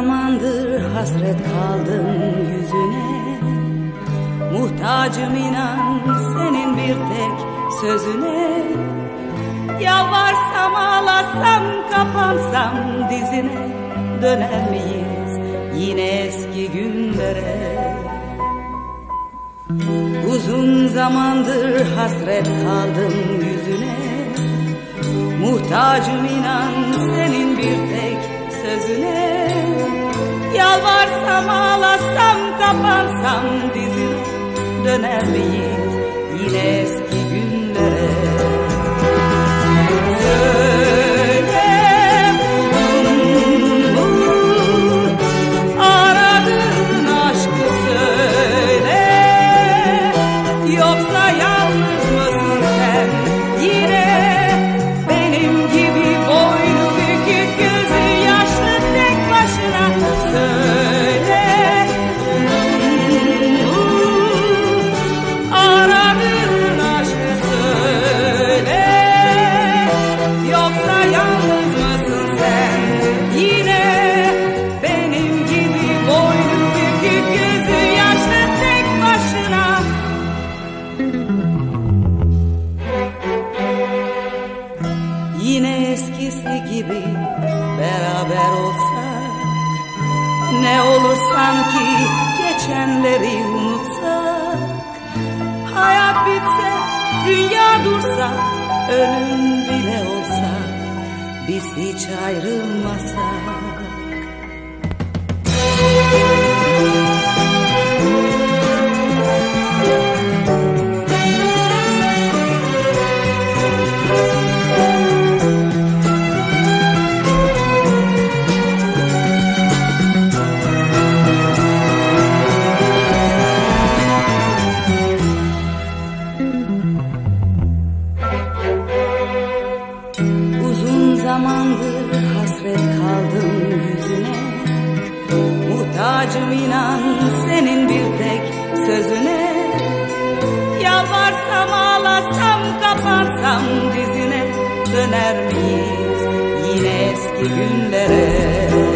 Zamandır hasret kaldım yüzüne. Muhtacım inan senin bir tek sözüne. Yalvarsam ağlasam kapansam dizine. Döner miyiz yine eski günlere? Uzun zamandır hasret kaldım yüzüne. Muhtacım inan senin bir tek sözüne Yalvarsam ağlasam kapansam dizine Döner miyiz? Yine eski günlere Yine eskisi gibi beraber olsak Ne olur sanki geçenleri unutsak. Hayat bitse, dünya dursa, ölüm bile olsa Biz hiç ayrılmasak zamandır hasret kaldım yüzüne. Muhtacım inan senin bir tek sözüne. Yalvarsam ağlasam kapansam dizine. Döner miyiz yine eski günlere